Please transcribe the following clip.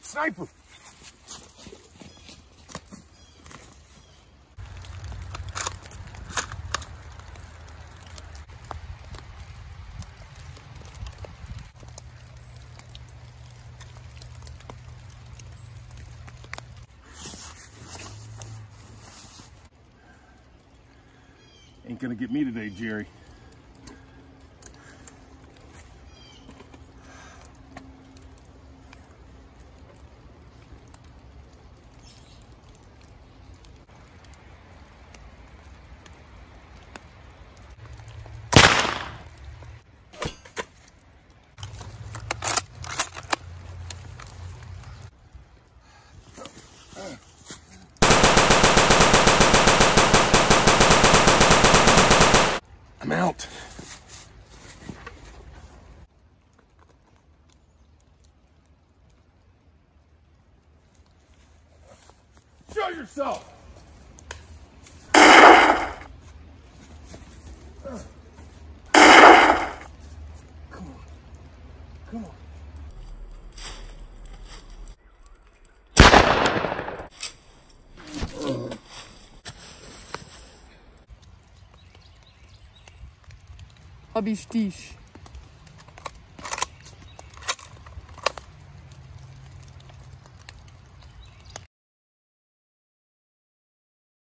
Sniper! Ain't gonna get me today, Jerry. Out. Show yourself. Come on. Come on. obstis.